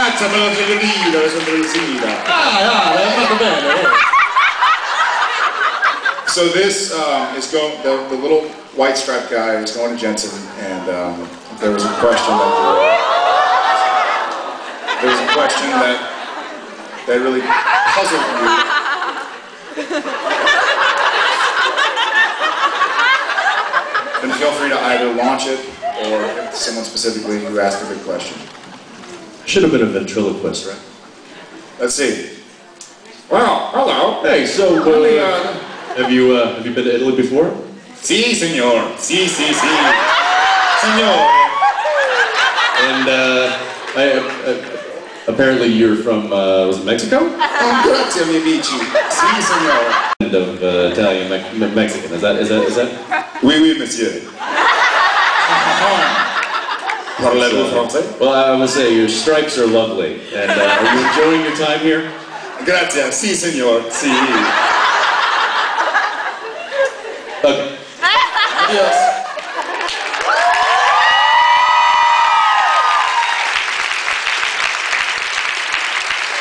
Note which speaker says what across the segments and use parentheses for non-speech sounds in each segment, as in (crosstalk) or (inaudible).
Speaker 1: ragazza me la fai ridere, sono incida.
Speaker 2: Ah, ah, l'hai fatto bene.
Speaker 1: So this um, is going, the, the little white striped guy is going to Jensen, and um, there was a question that there was a question that that really puzzled you. And feel free to either launch it or someone specifically who asked a good question.
Speaker 2: Should have been a ventriloquist, right?
Speaker 1: Let's see. Well, hello.
Speaker 2: Hey, so
Speaker 1: me,
Speaker 2: uh,
Speaker 1: uh,
Speaker 2: have you uh, have you been to Italy before?
Speaker 1: Sí, señor. Sí, sí, sí. Señor.
Speaker 2: And uh, I, uh, apparently you're from uh, was it Mexico?
Speaker 1: Grazie, miei amici. Sì, signore.
Speaker 2: And of uh, Italian Me- Mexican. Is that is that is that?
Speaker 1: Oui, oui, monsieur. (laughs) Parlez-vous français?
Speaker 2: Well, I would say your stripes are lovely. And uh, are you enjoying your time here?
Speaker 1: Grazie, sì, signor. Sì.
Speaker 2: Okay.
Speaker 1: Adios.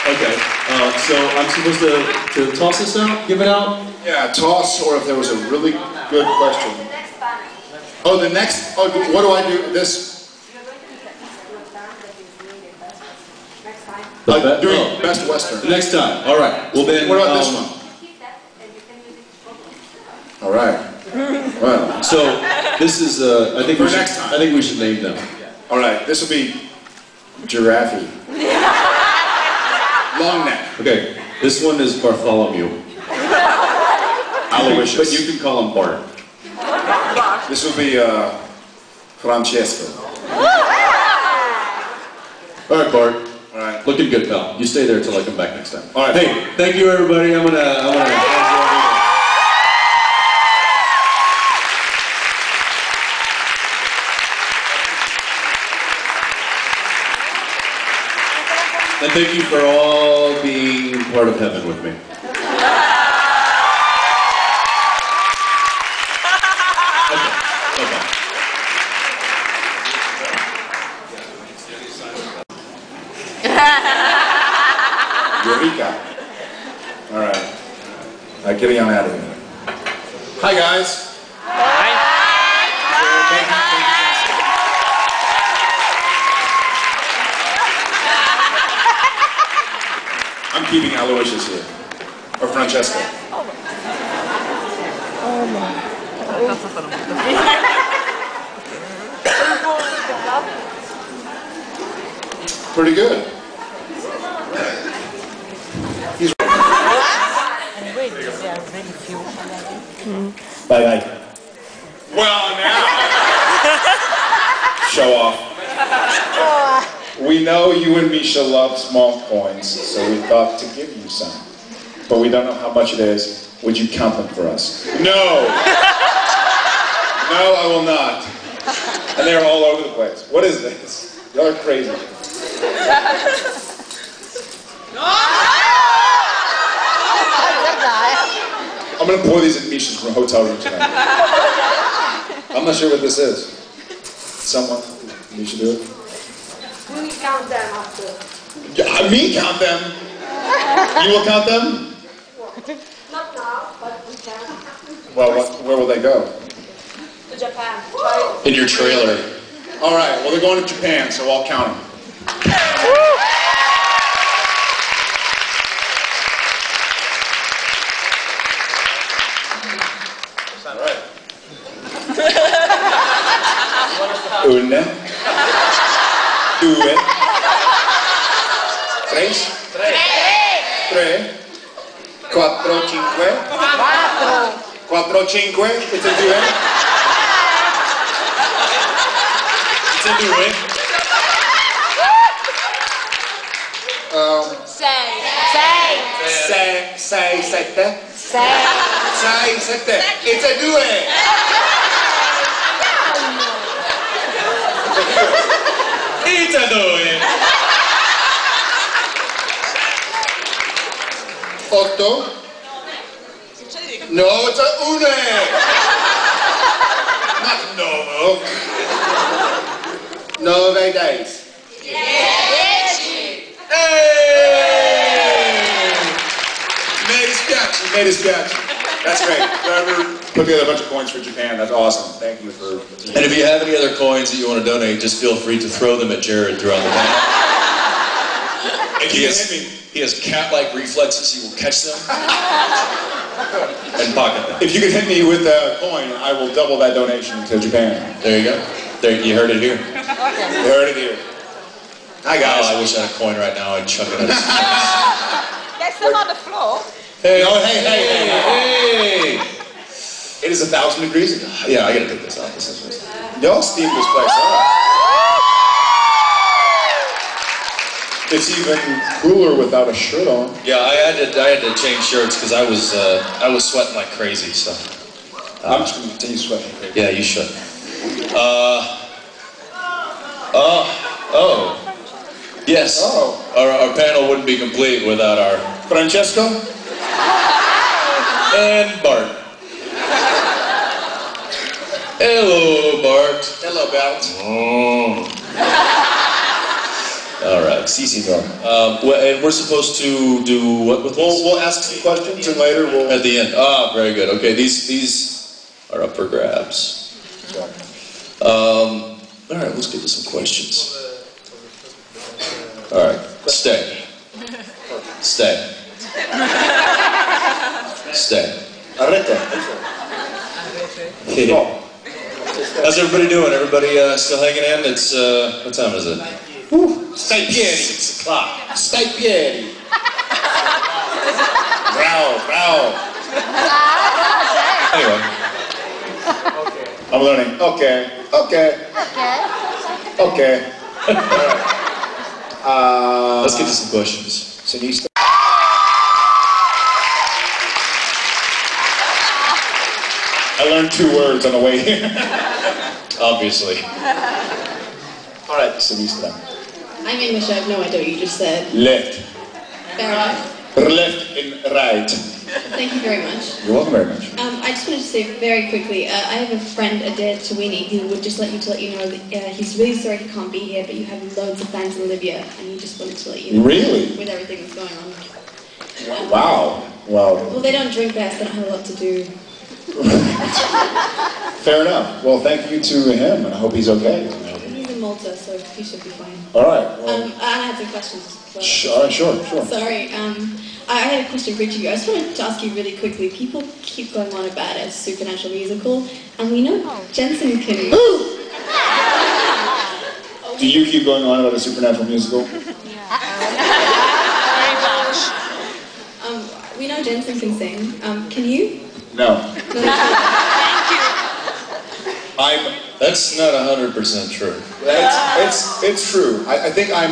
Speaker 2: Okay. Uh, so I'm supposed to, to toss this out, give it out.
Speaker 1: Yeah, toss, or if there was a really good question. Oh, the next, oh, what do I do? This,
Speaker 2: The
Speaker 1: uh,
Speaker 2: be-
Speaker 1: doing
Speaker 2: oh.
Speaker 1: Best Western.
Speaker 2: Next time. All right. Well then.
Speaker 1: What about this
Speaker 2: um,
Speaker 1: one? All right. Well,
Speaker 2: So this is. Uh, I think
Speaker 1: For
Speaker 2: we should,
Speaker 1: next time.
Speaker 2: I think we should name them.
Speaker 1: all right, this will be Giraffe. (laughs) Long neck.
Speaker 2: Okay. This one is Bartholomew.
Speaker 1: Aloysius.
Speaker 2: But you can call him Bart.
Speaker 1: This will be uh, Francesco.
Speaker 2: All right, Bart.
Speaker 1: All right.
Speaker 2: Looking good, pal. You stay there till I come back next time.
Speaker 1: All right.
Speaker 2: Hey, thank you, everybody. I'm gonna. I'm gonna. And thank you for all being part of heaven with me. Okay, bye-bye.
Speaker 1: Eureka. All right. All right, getting on out of here. Hi, guys. Hi. I'm keeping Aloysius here. Or Francesco. Oh, Pretty good.
Speaker 2: Bye bye.
Speaker 1: Well, now. (laughs) Show off. We know you and Misha love small coins, so we thought to give you some. But we don't know how much it is. Would you count them for us? No! (laughs) No, I will not. And they're all over the place. What is this? Y'all are crazy. (laughs) I'm gonna pour these in Misha's hotel room tonight. (laughs) I'm not sure what this is. Someone, Misha do it?
Speaker 3: We count them after.
Speaker 1: Yeah, me count them. You will count them?
Speaker 3: Not now, but we can.
Speaker 1: Well, what, where will they go?
Speaker 3: To Japan.
Speaker 1: In your trailer. All right. Well, they're going to Japan, so I'll count them. 1, 2, Tre. Quattro, cinque. Quattro. 4, 5, queste due, queste due, um, 6, 6, sette.
Speaker 3: Sei.
Speaker 1: 6, 7, queste due. It's a due. Otto. No, it's a une. Not novo. Nove days.
Speaker 3: Dieci.
Speaker 2: Hey!
Speaker 1: You made a sketch. Made a sketch. That's great. Whoever put together a bunch of coins for Japan, that's awesome. Thank you for.
Speaker 2: And if you have any other coins that you want to donate, just feel free to throw them at Jared throughout the night.
Speaker 1: If (laughs)
Speaker 2: He
Speaker 1: you
Speaker 2: has,
Speaker 1: can
Speaker 2: he has cat-like reflexes. He will catch them and pocket them.
Speaker 1: if you could hit me with a coin, I will double that donation to Japan.
Speaker 2: There you go. There, you heard it here.
Speaker 1: You heard it here. Hi
Speaker 2: Oh,
Speaker 1: guys.
Speaker 2: I wish I had a coin right now. I'd chuck it at (laughs) his
Speaker 4: There's some on the floor.
Speaker 2: Hey,
Speaker 1: No, hey, hey, hey,
Speaker 2: hey!
Speaker 1: It is a thousand degrees.
Speaker 2: Yeah, I gotta take this off. This is
Speaker 1: Y'all steamed this place up. It's even cooler without a shirt on.
Speaker 2: yeah, I had to I had to change shirts because I was uh, I was sweating like crazy. So
Speaker 1: I'm just gonna continue sweating.
Speaker 2: yeah, you should. Uh, oh, oh, yes.
Speaker 1: Oh.
Speaker 2: Our, our panel wouldn't be complete without our
Speaker 1: Francesco?
Speaker 2: and Bart. Hello, Bart.
Speaker 1: Hello, Belt.
Speaker 2: Oh. All right.
Speaker 1: Cece, go.
Speaker 2: Um, well, and we're supposed to do what with
Speaker 1: We'll,
Speaker 2: this?
Speaker 1: we'll ask some questions and later we'll.
Speaker 2: At the end. Ah, very good. Okay, these these are up for grabs. Um, all right, let's get to some questions. All right, stay. Stay. (laughs) Stay.
Speaker 1: Arrete. No.
Speaker 2: How's everybody doing? Everybody uh, still hanging in? It's uh, what time is it?
Speaker 1: Stai piedi.
Speaker 2: Six o'clock.
Speaker 1: Stai piedi. Bravo, bravo.
Speaker 2: Anyway, Okay.
Speaker 1: I'm learning. Okay, okay,
Speaker 4: Okay.
Speaker 1: okay. Alright. (laughs) Uh,
Speaker 2: let's get to some questions.
Speaker 1: Sinista. I learned two words on the way here. (laughs)
Speaker 2: Obviously.
Speaker 1: All right, Sinista.
Speaker 5: I'm English, I have no idea what you just said.
Speaker 1: Left.
Speaker 5: Fair enough.
Speaker 1: Left and right.
Speaker 5: Thank you very much.
Speaker 1: You're welcome very much.
Speaker 5: Um, I just wanted to say very quickly, uh, I have a friend, Adair Tawini, who would just like you to let you know that uh, he's really sorry he can't be here, but you have loads of fans in Libya, and he just wanted to let you know.
Speaker 1: Really?
Speaker 5: With everything that's going on.
Speaker 1: Wow. Well,
Speaker 5: Well, they don't drink there, so they don't have a lot to do. (laughs)
Speaker 1: fair enough. Well, thank you to him, and I hope he's okay.
Speaker 5: He's in Malta, so he should be fine.
Speaker 1: All right. Well,
Speaker 5: Um, I had some questions. as well.
Speaker 1: sh- all right, sure, sure.
Speaker 5: Sorry, um, I I had a question for you. I just wanted to ask you really quickly. People keep going on about a supernatural musical, and we know Jensen can.
Speaker 1: Do you keep going on about a supernatural musical? (laughs)
Speaker 5: Um, we know Jensen can sing. Um, can you?
Speaker 1: No. (laughs)
Speaker 5: No, no,
Speaker 1: I'm.
Speaker 2: That's not hundred percent true.
Speaker 1: It's it's it's true. I, I think I'm.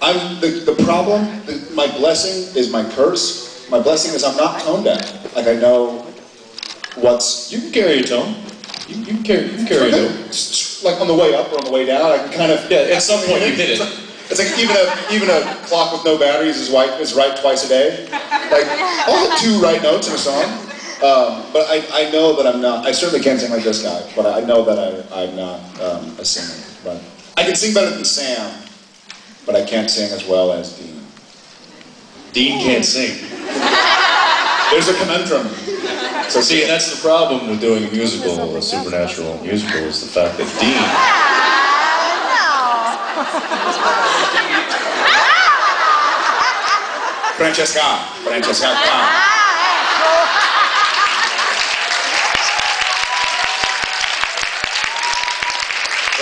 Speaker 1: I'm the the problem. The, my blessing is my curse. My blessing is I'm not tone deaf. Like I know what's
Speaker 2: You can carry a tone. You, you can carry, you can carry a tone.
Speaker 1: like on the way up or on the way down. I can kind of
Speaker 2: Yeah, at some point you hit it.
Speaker 1: It's like even a even a clock with no batteries is right is right twice a day. Like I'll hit two right notes in a song, um, but I, I know that I'm not. I certainly can't sing like this guy, but I know that I, I'm not um, a singer. But I can sing better than Sam, but I can't sing as well as Dean.
Speaker 2: Dean can't sing.
Speaker 1: There's a conundrum.
Speaker 2: So see, and that's the problem with doing a musical, a supernatural musical, is the fact that Dean. (laughs)
Speaker 1: Francesca, Francesca.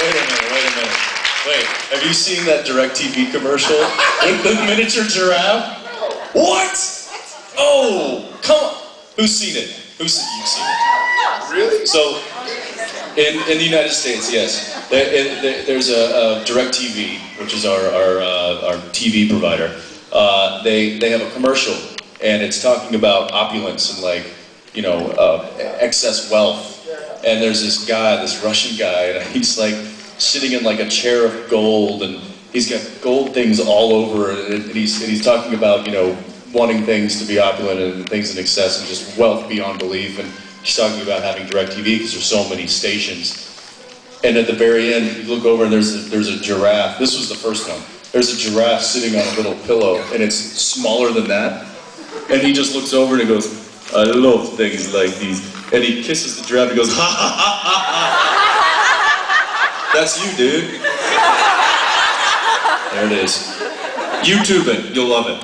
Speaker 2: Wait a minute, wait a minute. Wait, have you seen that DirecTV commercial with the miniature giraffe? What? Oh, come on. Who's seen it? Who's seen, you've seen it?
Speaker 1: Really?
Speaker 2: So, in, in the United States, yes, there, there- there's a, a DirecTV, which is our, our, uh, our TV provider. Uh, they, they have a commercial, and it's talking about opulence and like, you know, uh, excess wealth. And there's this guy, this Russian guy, and he's like sitting in like a chair of gold, and he's got gold things all over, and, he's and he's talking about you know wanting things to be opulent and things in excess and just wealth beyond belief. And he's talking about having DirecTV because there's so many stations. And at the very end, you look over and there's a, there's a giraffe. This was the first one. there's a giraffe sitting on a little pillow, and it's smaller than that. And he just looks over and he goes, I love things like these. And he kisses the giraffe and goes, ha ha ha ha ha. That's you, dude. There it is. YouTube it, you'll love it.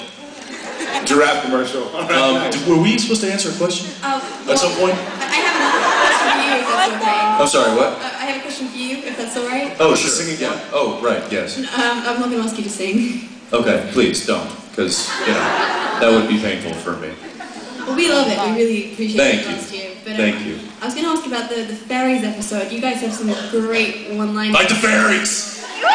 Speaker 1: Giraffe commercial. (laughs)
Speaker 2: Um, d- were we supposed to answer a question?
Speaker 5: Um,
Speaker 2: At some point?
Speaker 5: I I have another question for you, if that's okay.
Speaker 2: I'm sorry, what?
Speaker 5: Uh, I have a question for you, if that's all right.
Speaker 2: Oh,
Speaker 1: What's the
Speaker 2: sure.
Speaker 1: singing
Speaker 2: yeah. Oh, right, yes.
Speaker 5: Um, I'm not going to ask you to sing.
Speaker 2: Okay, please don't, because, you know, that would be painful for me.
Speaker 5: Well, we love it. We really appreciate
Speaker 2: Thank
Speaker 5: it
Speaker 2: you.
Speaker 5: last year. But, um,
Speaker 2: Thank you.
Speaker 5: I was going to ask about the, the fairies episode. You guys have some great one-liners.
Speaker 2: Like the fairies!
Speaker 5: I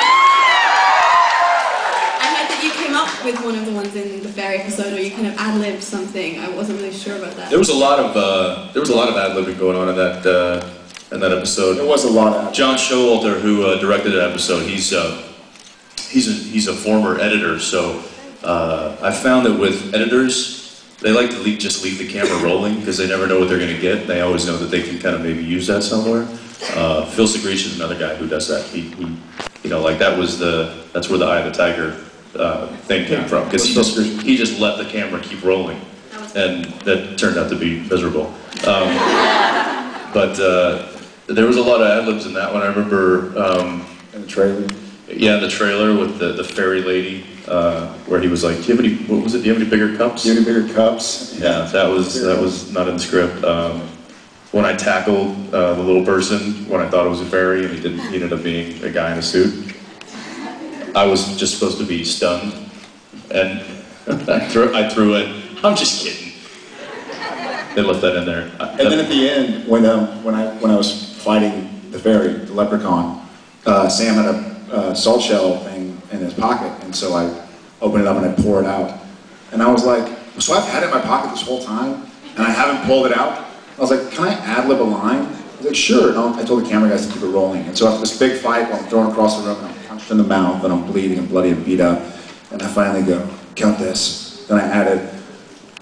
Speaker 5: heard that you came up with one of the ones in the fairy episode, or you kind of ad-libbed something. I wasn't really sure about that.
Speaker 2: There was a lot of, uh, there was a lot of ad-libbing going on in that, uh, in that episode.
Speaker 1: There was a lot of.
Speaker 2: John Showalter, who uh, directed that episode, he's uh, he's a, he's a former editor. So uh, I found that with editors, they like to leave, just leave the camera rolling because they never know what they're going to get. They always know that they can kind of maybe use that somewhere. Uh, Phil Sgriccia is another guy who does that. He, he you know, like that was the that's where the Eye of the Tiger uh, thing came from because he
Speaker 1: Phil
Speaker 2: just he just let the camera keep rolling, and that turned out to be miserable. Um, but uh, there was a lot of ad libs in that one. I remember. Um,
Speaker 1: In the trailer.
Speaker 2: Yeah, the trailer with the, the fairy lady, uh, where he was like, "Do you have any? What was it? Do you have any bigger cups?"
Speaker 1: Do you have any bigger cups?
Speaker 2: Yeah, that was that was not in the script. Um, when I tackled uh, the little person when I thought it was a fairy and he didn't, he ended up being a guy in a suit. I was just supposed to be stunned, and (laughs) I threw I threw it. I'm just kidding. They left that in there.
Speaker 1: And then at the end, when um, when I when I was fighting the fairy, the leprechaun, uh, Sam had a uh, salt shell thing in his pocket, and so I open it up and I pour it out, and I was like, so I've had it in my pocket this whole time, and I haven't pulled it out. I was like, can I ad lib a line? He's like, sure. And I'll- told the camera guys to keep it rolling, and so after this big fight, while I'm thrown across the room, and I'm punched in the mouth, and I'm bleeding and bloody and beat up, and I finally go, count this. Then I added,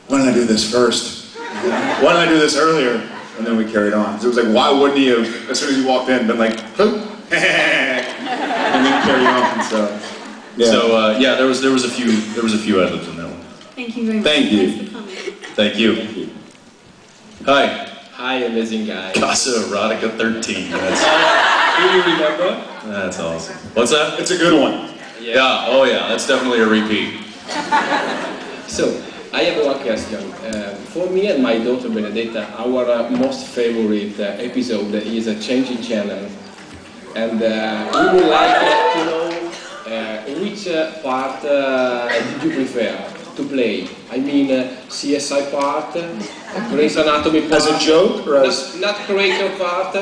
Speaker 1: why didn't I do this first? Why didn't I do this earlier? And then we carried on. So it was like, why wouldn't he have, as soon as he walked in, been like, (laughs) and then on. So, yeah.
Speaker 2: So uh, yeah, there was there was a few there was a few ad libs in that one.
Speaker 5: Thank you very much.
Speaker 1: Thank you.
Speaker 5: Thanks for coming.
Speaker 2: Thank you. Hi,
Speaker 6: Hi, amazing guy.
Speaker 2: Casa Erotica 13. That's, (laughs)
Speaker 6: Do you remember?
Speaker 2: that's awesome. What's that?
Speaker 1: it's a good one.
Speaker 2: Yeah, oh yeah, that's definitely a repeat. (laughs)
Speaker 6: So, I have one question. Uh, for me and my daughter Benedetta, our uh, most favorite uh, episode is a changing channel. And uh, we would like uh, to know uh, which uh, part uh, did you prefer to play? I mean, uh, CSI part, Grey's Anatomy part?
Speaker 1: As a joke or as
Speaker 6: Not, not Creator part?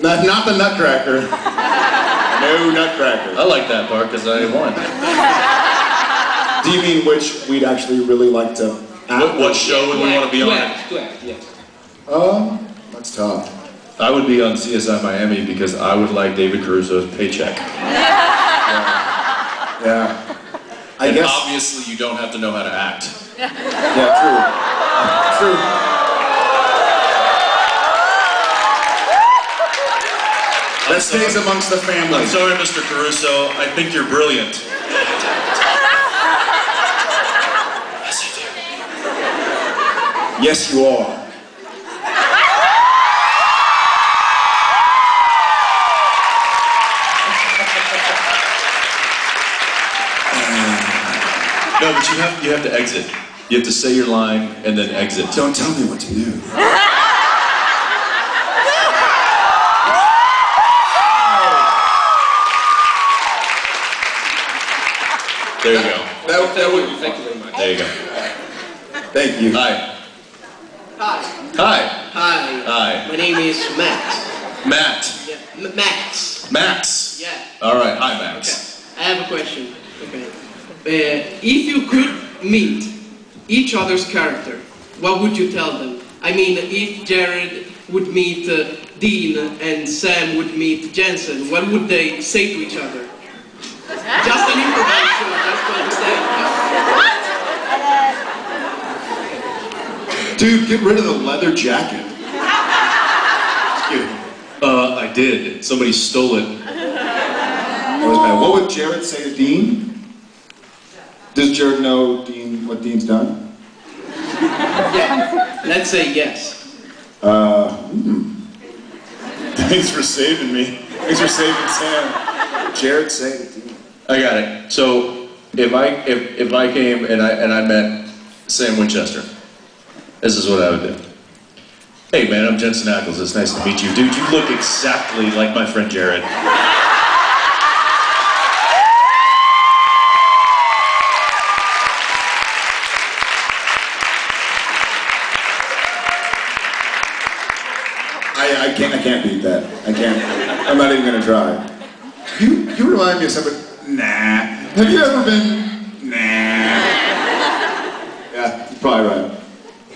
Speaker 1: not, not the Nutcracker. (laughs) no Nutcracker.
Speaker 2: I like that part because I won. (laughs)
Speaker 1: Do you mean which we'd actually really like to?
Speaker 2: What, what show would we want to be on?
Speaker 6: Twelve, twelve, yes.
Speaker 1: Um, that's tough.
Speaker 2: I would be on CSI Miami because I would like David Caruso's paycheck. (laughs)
Speaker 1: Yeah. I
Speaker 2: and
Speaker 1: guess.
Speaker 2: obviously you don't have to know how to act. (laughs)
Speaker 1: Yeah, true. True. That stays amongst the family.
Speaker 2: I'm sorry, Mr. Caruso. I think you're brilliant.
Speaker 1: Yes, you are.
Speaker 2: No, but you have you have to exit. You have to say your line and then exit.
Speaker 1: Don't tell me what to do.
Speaker 2: There you go.
Speaker 1: That, that would.
Speaker 6: Thank you very much.
Speaker 2: There you go.
Speaker 1: Thank you.
Speaker 2: Hi.
Speaker 7: Hi.
Speaker 2: Hi.
Speaker 7: Hi.
Speaker 2: Hi.
Speaker 7: My name is Max.
Speaker 2: Matt.
Speaker 7: Yeah. M- Max.
Speaker 2: Max.
Speaker 7: Yeah.
Speaker 2: All right. Hi,
Speaker 7: Okay. I have a question. Okay. Uh, if you could meet each other's character, what would you tell them? I mean, if Jared would meet uh, Dean and Sam would meet Jensen, what would they say to each other? Just an improvisation, just to understand.
Speaker 1: Dude, get rid of the leather jacket. Just kidding.
Speaker 2: Uh, I did. Somebody stole it.
Speaker 1: That was bad. What would Jared say to Dean? Does Jared know Dean what Dean's done?
Speaker 7: Yeah, let's say yes.
Speaker 1: Uh, hmm. Thanks for saving me. Thanks for saving Sam. Jared saved Dean.
Speaker 8: I got it. So if I if, if I came and I and I met Sam Winchester, this is what I would do. Hey man, I'm Jensen Ackles. It's nice to meet you, dude. You look exactly like my friend Jared.
Speaker 1: I, I can't I can't beat that. I can't. I'm not even gonna try. You you remind me of somebody. Nah. Have you ever been? Nah. Yeah, you're probably right.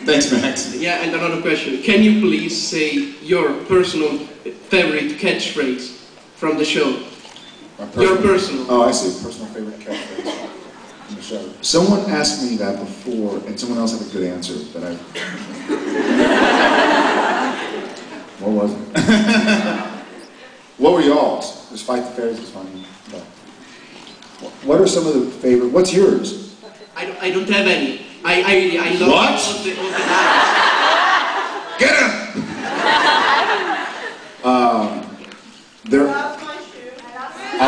Speaker 1: Thanks, Max.
Speaker 7: Yeah, and another question. Can you please say your personal favorite catchphrase from the show?
Speaker 1: My
Speaker 7: Your personal.
Speaker 1: Oh, I see. Personal favorite catchphrase in the show. Someone asked me that before, and someone else had a good answer that I. what was it? (laughs) what were y'all's? Despite the fairies was funny. But what are some of the favorite? What's yours?
Speaker 7: I don't, I don't have any. I I, I love
Speaker 1: What?
Speaker 7: all the, all the lines.
Speaker 1: Get him! (laughs) um, there. I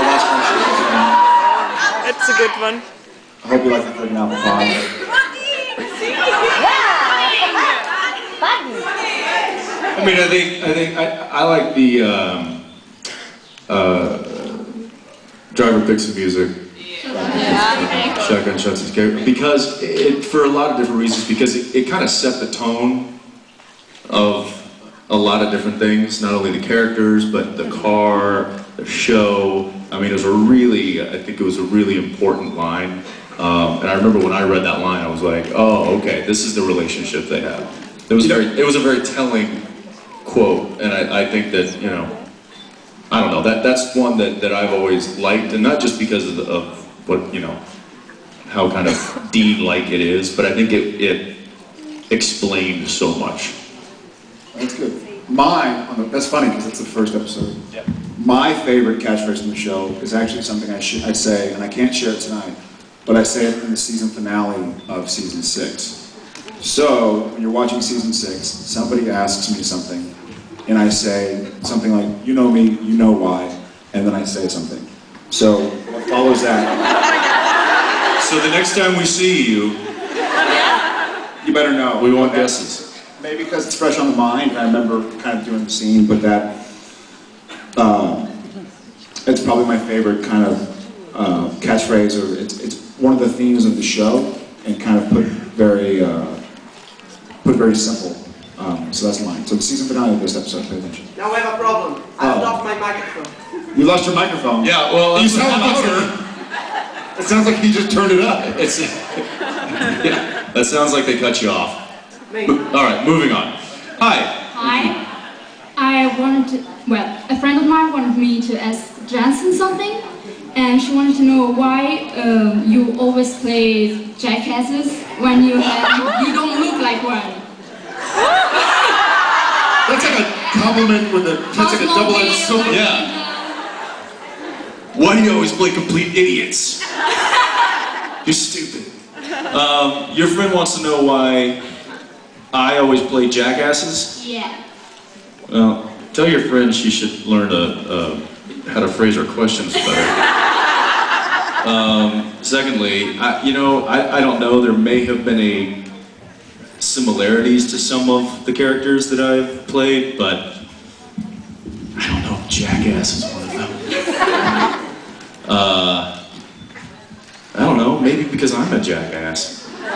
Speaker 1: lost my shoe.
Speaker 9: That's a good one.
Speaker 1: I hope you like the friggin' apple pie.
Speaker 2: I mean, I think I think I, I like the um, uh, driver picks the music. Shotgun shuts his character because it for a lot of different reasons because it, it kind of set the tone of a lot of different things. Not only the characters but the car, the show. I mean, it was a really I think it was a really important line. Um, and I remember when I read that line, I was like, oh, okay, this is the relationship they have. It was very it was a very telling quote, and I, I think that you know. I don't know. That that's one that, that I've always liked, and not just because of, the, of what you know, how kind of Dean-like it is, but I think it it explained so much.
Speaker 1: That's good. Mine, that's funny because it's the first episode. My favorite catchphrase in the show is actually something I should I say, and I can't share it tonight, but I say it in the season finale of season six. So when you're watching season six, somebody asks me something, and I say something like, "You know me, you know why," and then I say something. So what follows that?
Speaker 2: So the next time we see you,
Speaker 1: You better know.
Speaker 2: we want guesses.
Speaker 1: Maybe because it's fresh on the mind, and I remember kind of doing the scene, but that, uh, it's probably my favorite kind of uh, catchphrase, or it's, it's one of the themes of the show, and kind of put very, uh, put very simple. Um, so that's mine. So the season finale of this episode, pay attention.
Speaker 7: Now I have a problem. I
Speaker 1: Oh.
Speaker 7: lost my microphone.
Speaker 1: You lost your microphone.
Speaker 2: Yeah, well,
Speaker 1: You
Speaker 2: that's-
Speaker 1: sound louder. It sounds like he just turned it up.
Speaker 2: It's (laughs) yeah, that sounds like they cut you off.
Speaker 7: Maybe.
Speaker 2: All right, moving on. Hi.
Speaker 10: Hi. I wanted to, well, a friend of mine wanted me to ask Jensen something, and she wanted to know why um, you always play jackasses when you have, you don't look like one.
Speaker 1: That's like a compliment with a, that's like a double-edged sword.
Speaker 2: Yeah. Why do you always play complete idiots? You're stupid. Um, your friend wants to know why I always play jackasses.
Speaker 10: Yeah.
Speaker 2: Well, tell your friend she should learn to, uh, how to phrase her questions better. Um, secondly, I, you know, I, I don't know, there may have been a similarities to some of the characters that I've played, but I don't know if Jackass is one of them. (laughs) Uh, I don't know, maybe because I'm a jackass.
Speaker 1: No.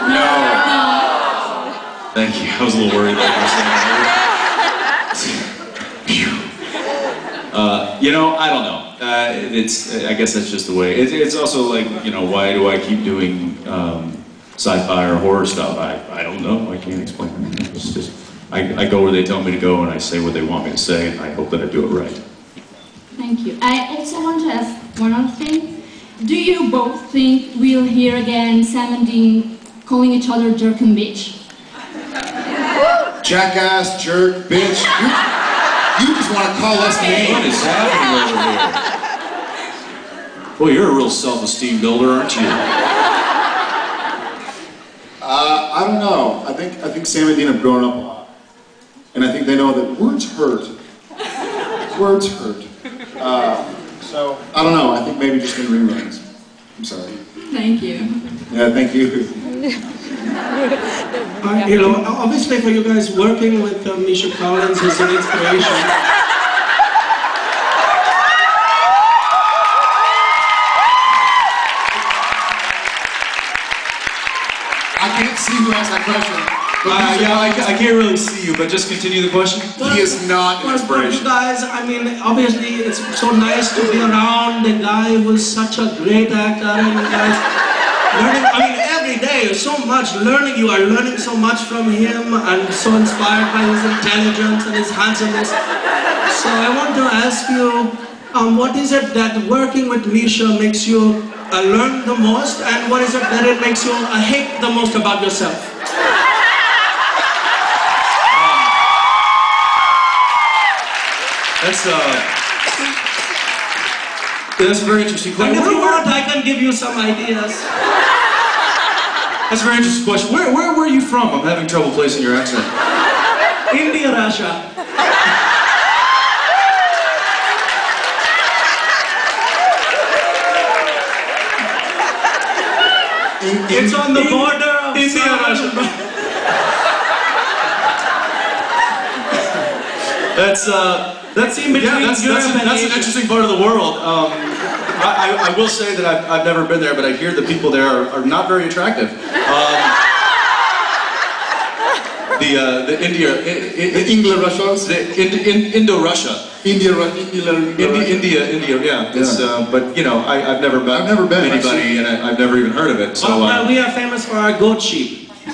Speaker 2: Thank you, I was a little worried that you were saying. Uh, you know, I don't know. Uh, it's, I guess that's just the way. It, it's also like, you know, why do I keep doing um, sci-fi or horror stuff? I, I don't know. I can't explain it. It's just, I, I go where they tell me to go and I say what they want me to say and I hope that I do it right.
Speaker 10: Thank you. I also want to ask one other thing. Do you both think we'll hear again Sam and Dean calling each other jerk and bitch?
Speaker 1: Jackass, jerk, bitch. You, you just want to call us
Speaker 2: What
Speaker 1: names.
Speaker 2: is happening over here? Boy, you're a real self-esteem builder, aren't you?
Speaker 1: I don't know. I think I think Sam and Dean have grown up a lot, and I think they know that words hurt. words hurt. Uh, so I don't know. I think maybe just in reruns. I'm sorry.
Speaker 10: Thank you.
Speaker 1: Yeah, thank you.
Speaker 11: Uh, you know, obviously for you guys working with uh, Misha Collins is an inspiration.
Speaker 1: Can't see who asked that question. But
Speaker 2: Uh, yeah, I, I can't really see you, but just continue the question.
Speaker 1: he is not an
Speaker 11: Well, for you
Speaker 1: inspiration.
Speaker 11: guys, I mean, obviously it's so nice to be around a guy who's such a great actor and you guys learning, I mean, every day, so much learning, you are learning so much from him and so inspired by his intelligence and his handsomeness. So I want to ask you, um, what is it that working with Misha makes you uh, learn the most and what is it that it makes you uh, hate the most about yourself?
Speaker 2: That's uh, that's a very interesting
Speaker 11: And
Speaker 2: question.
Speaker 11: if you want, I can give you some ideas.
Speaker 2: That's a very interesting question. Where, where were you from? I'm having trouble placing your accent.
Speaker 11: India, Russia. It's on the border of
Speaker 2: India,
Speaker 11: southern-
Speaker 2: That's uh,
Speaker 11: That's in between
Speaker 2: yeah, that's that's,
Speaker 11: and
Speaker 2: that's an interesting part of the world. Um, I, I, I will say that I've, I've never been there, but I hear the people there are, are not very attractive. Um, the uh, the India, i- i-
Speaker 1: The England Russians,
Speaker 2: the in, in, Indo-Russia.
Speaker 1: India, Ru- India,
Speaker 2: India, India, India, yeah. It's,
Speaker 1: Yeah.
Speaker 2: uh, but you know, I, I've never met
Speaker 1: I've never been,
Speaker 2: anybody, and I, I've never even heard of it. So,
Speaker 11: Well, well,
Speaker 2: uh,
Speaker 11: we are famous for our goat sheep. (laughs)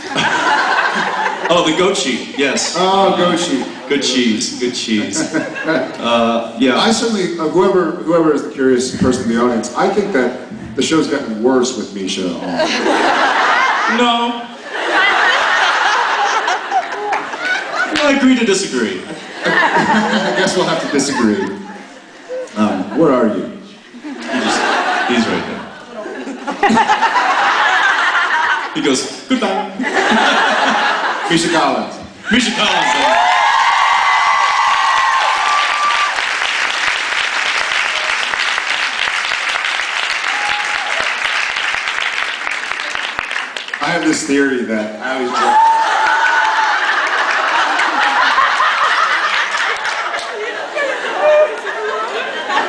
Speaker 2: oh, the goat sheep, yes.
Speaker 1: Oh, goat sheep.
Speaker 2: Good cheese, good cheese. (laughs) Uh, yeah.
Speaker 1: I certainly, uh, whoever whoever is the curious person in the audience, I think that the show's gotten worse with Misha. (laughs) on.
Speaker 11: No.
Speaker 2: I agree to disagree.
Speaker 1: I guess we'll have to disagree. Um, where are you?
Speaker 2: He just, he's right there. he goes, goodbye.
Speaker 1: Misha Collins.
Speaker 2: Misha Collins. uh,
Speaker 1: I have this theory that I always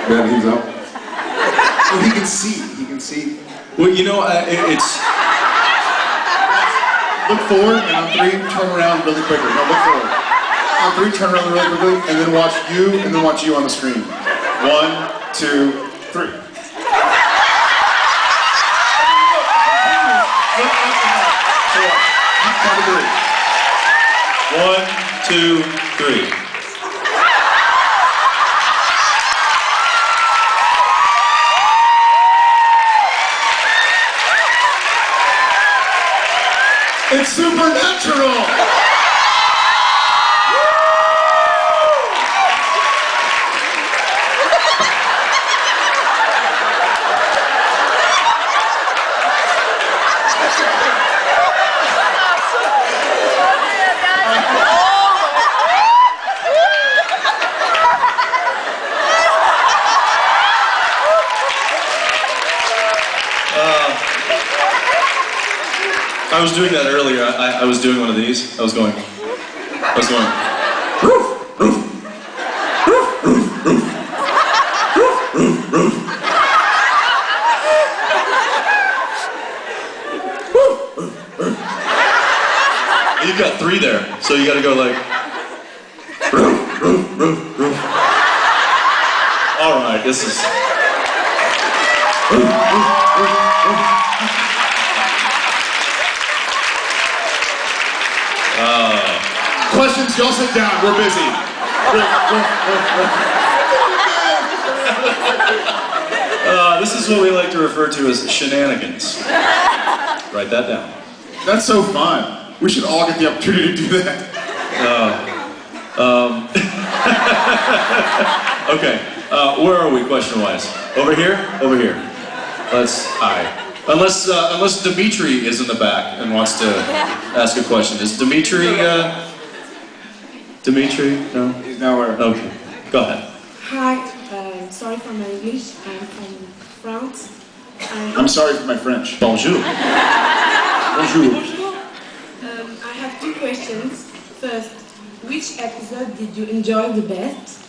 Speaker 1: He's up. Oh, he can see. He can see.
Speaker 2: Well, you know, uh, it, it's,
Speaker 1: Look forward, and on three, turn around really quickly. No, look forward. On three, turn around really quickly, and then watch you, and then watch you on the screen. One, two, three. Three.
Speaker 2: one, two, three.
Speaker 1: Supernatural!
Speaker 2: I was doing that earlier. I, I, was doing one of these. I was going. I was going. You've got three there, so you got to go like.
Speaker 1: Down. We're busy.
Speaker 2: Uh, this is what we like to refer to as shenanigans. Write that down.
Speaker 1: That's so fun. We should all get the opportunity to do that. (laughs)
Speaker 2: Okay, uh, where are we question-wise? Over here? Over here. Let's, hi. Unless, uh, unless Dimitri is in the back and wants to ask a question. Is Dimitri, uh, Dimitri? No?
Speaker 1: He's nowhere.
Speaker 2: Okay, go ahead.
Speaker 9: Hi, uh, sorry for my English. I'm from France. I,
Speaker 1: I'm sorry for my French. (laughs)
Speaker 2: Bonjour.
Speaker 1: Bonjour.
Speaker 9: um, I have two questions. First, which episode did you enjoy the best?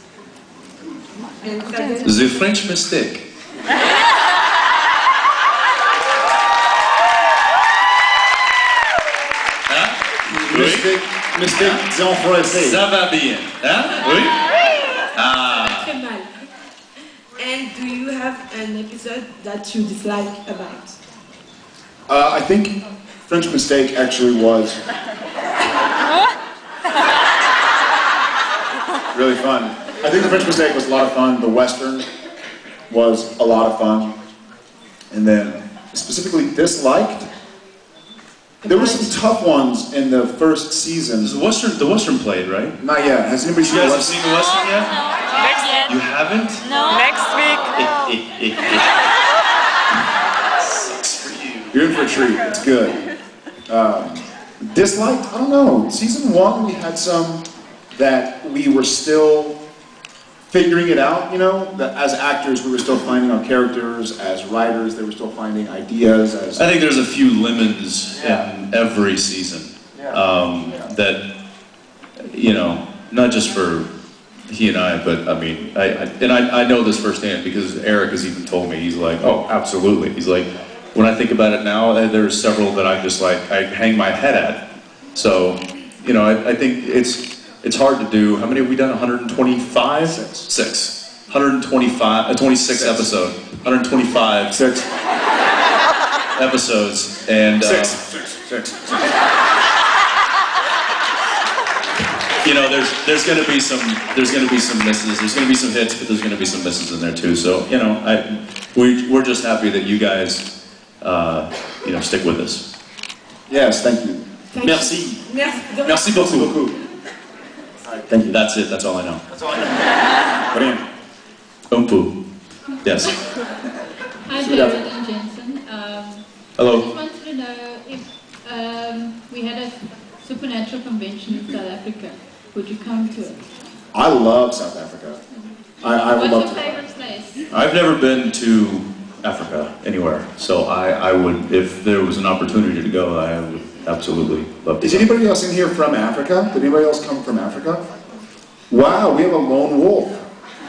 Speaker 9: And second,
Speaker 2: The French mistake. (laughs) Hein? Oui?
Speaker 1: Mistake, mistake en français.
Speaker 2: Ça va bien. Hein? Oui? Ah.
Speaker 9: très mal. And do you have an episode that you dislike about?
Speaker 1: Uh, I think French Mistake actually was really fun. I think the French Mistake was a lot of fun. The Western was a lot of fun. And then specifically disliked. There were some tough ones in the first season.
Speaker 2: The Western, the Western played, right?
Speaker 1: Not yet. Has anybody seen the
Speaker 2: guys have
Speaker 1: Western?
Speaker 2: seen the Western yet?
Speaker 3: Next yet.
Speaker 2: You haven't? No.
Speaker 3: Next week.
Speaker 2: Sucks for you.
Speaker 1: You're in for a treat. It's good. Um, disliked? I don't know. Season one, we had some that we were still figuring it out, you know? That as actors, we were still finding our characters. As writers, they were still finding ideas. As
Speaker 2: I think there's a few lemons
Speaker 1: Yeah.
Speaker 2: in every season.
Speaker 1: Yeah.
Speaker 2: Um, that, you know, not just for he and I, but I mean, I, I and I, I know this firsthand because Eric has even told me, he's like, oh, absolutely. He's like, when I think about it now, uh, there's several that I just like, I hang my head at. So, you know, I, I think it's, it's hard to do. How many have we done? 125?
Speaker 1: Six.
Speaker 2: Six. 125, uh, 26
Speaker 1: Six.
Speaker 2: episode. 125
Speaker 1: six.
Speaker 2: episodes, and uh,
Speaker 1: Six. Six. Six.
Speaker 2: you know, there's there's going to be some there's going to be some misses. There's going to be some hits, but there's going to be some misses in there too. So you know, I we we're just happy that you guys uh, you know stick with us.
Speaker 1: Yes, thank you.
Speaker 9: Thank
Speaker 2: Merci.
Speaker 9: you. Merci.
Speaker 2: Merci
Speaker 1: Merci
Speaker 2: beaucoup.
Speaker 1: Beaucoup. All right, thank you.
Speaker 2: That's it. That's all I know.
Speaker 1: That's all I know. (laughs)
Speaker 2: Umpu. Yes.
Speaker 10: Hi,
Speaker 1: Sweet
Speaker 10: Jared
Speaker 1: up.
Speaker 10: and Jensen. Um, I just wanted to know if um, we had a supernatural convention in South Africa, would you come to it?
Speaker 1: I love South Africa. I, I would
Speaker 10: What's
Speaker 1: love
Speaker 10: your
Speaker 1: to.
Speaker 10: favorite place?
Speaker 2: I've never been to Africa anywhere, so I I would if there was an opportunity to go, I would absolutely love to.
Speaker 1: Is
Speaker 2: go.
Speaker 1: anybody else in here from Africa? Did anybody else come from Africa? Wow, we have a lone wolf.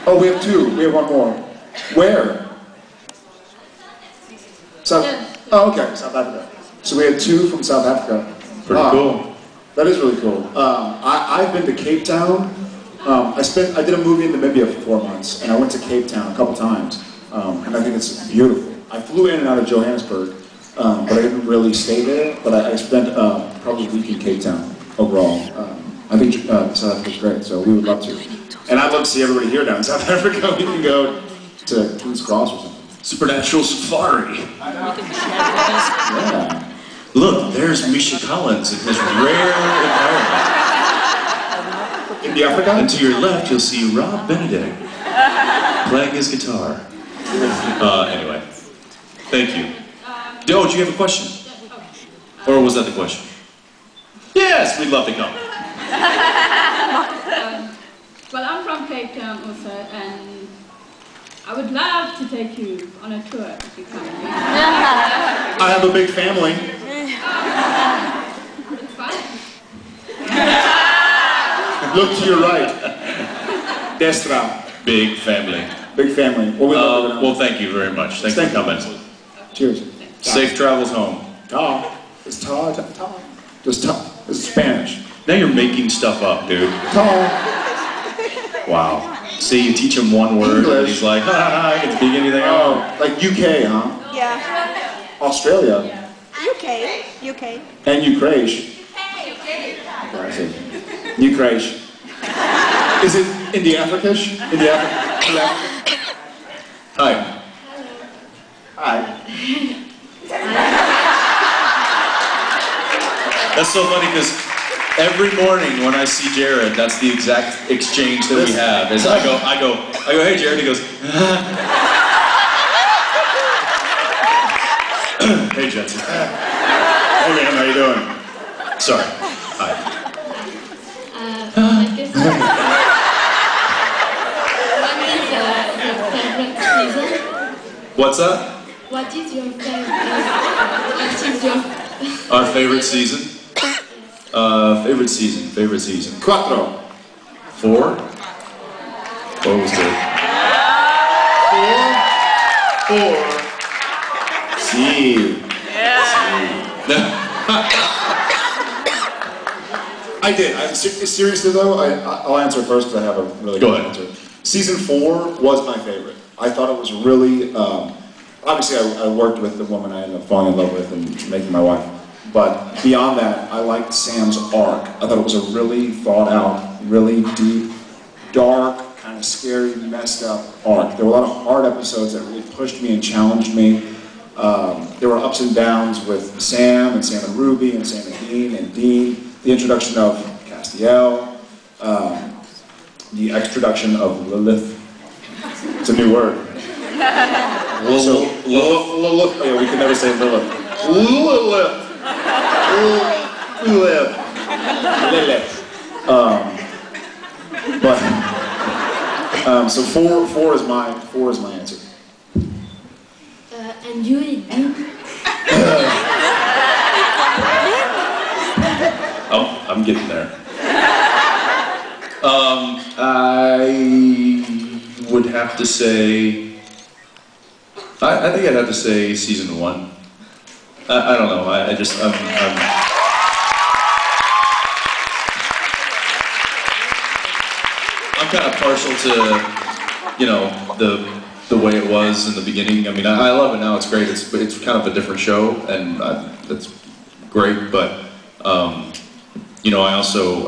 Speaker 1: Oh, we have two. We have one more. Where? South. Oh, okay, South Africa. So we have two from South Africa.
Speaker 2: Pretty
Speaker 1: Wow.
Speaker 2: cool.
Speaker 1: That is really cool. Um, I, I've been to Cape Town. Um, I spent. I did a movie in Namibia for four months, and I went to Cape Town a couple times, um, and I think it's beautiful. I flew in and out of Johannesburg, um, but I didn't really stay there. But I, I spent uh, probably a week in Cape Town overall. I think uh, South Africa's great, so we would love to. And I'd love to see everybody here down in South (laughs) Africa. We can go to King's Cross or something.
Speaker 2: Supernatural Safari.
Speaker 1: Yeah.
Speaker 2: Look, there's Misha Collins in his rare environment.
Speaker 1: In the Africa?
Speaker 2: And to your left, you'll see Rob Benedict playing his guitar. Uh, anyway, thank you. Oh, do you have a question? Or was that the question? Yes, we'd love to come.
Speaker 10: Um, well, I'm from Cape Town also, and I would love to take you on a tour if you come.
Speaker 1: I have a big family. Look to your right. Destra.
Speaker 2: Big family.
Speaker 1: Big family. Well, we
Speaker 2: Uh,
Speaker 1: living
Speaker 2: well, thank you very much. Thanks for
Speaker 1: Thank you.
Speaker 2: coming.
Speaker 1: Cheers.
Speaker 2: Safe travels home.
Speaker 1: Ta. It's ta, ta, ta. Just ta. It's Spanish.
Speaker 2: Now you're making stuff up, dude.
Speaker 1: Ta.
Speaker 2: Wow. See, you teach him one word, and he's like, (laughs) ha ha ha, I can speak anything I want.
Speaker 1: Oh, like UK, huh?
Speaker 3: Yeah.
Speaker 1: Australia.
Speaker 3: UK. UK.
Speaker 1: And Ukraine. I. Ukraine. Is it in the Africa? In the Africa?
Speaker 2: Hi.
Speaker 1: Hi.
Speaker 2: That's so funny because every morning when I see Jared, that's the exact exchange that we have. Is I go, I go, I go, hey Jared, he goes, (clears throat) Hey, Jensen.
Speaker 1: Hey man, how you doing?
Speaker 2: Sorry. Hi.
Speaker 9: Uh, I guess. what is uh, your favorite season?
Speaker 2: What's that?
Speaker 9: What is your favorite? what is your?
Speaker 2: Our favorite season? Uh, favorite season, favorite season.
Speaker 1: Quattro.
Speaker 2: Four? Four was good.
Speaker 1: Four. Four. See. I did. I'm ser- seriously though. I, I- I'll answer first because I have a really
Speaker 2: Go
Speaker 1: good
Speaker 2: ahead.
Speaker 1: answer. Season four was my favorite. I thought it was really. Um, obviously, I, I worked with the woman I ended up falling in love with and making my wife. But beyond that, I liked Sam's arc. I thought it was a really thought out, really deep, dark, kind of scary, messed up arc. There were a lot of hard episodes that really pushed me and challenged me. Um, there were ups and downs with Sam and Sam and Ruby and Sam and Dean and Dean. The introduction of Castiel, um, the introduction of Lilith. It's a new word. (laughs) Lilith, Lilith, yeah, we can never say Lilith. Lilith. Lilith. Um, but, um, so four, four is my, four is my answer.
Speaker 9: Uh, and you. (laughs)
Speaker 2: Oh, I'm getting there. Um, I would have to say. I, I think I'd have to say season one. I, I don't know. I, I just I'm, I'm I'm kind of partial to you know the the way it was in the beginning. I mean, I, I love it now. It's great. It's it's kind of a different show, and uh, that's great. But um, you know, I also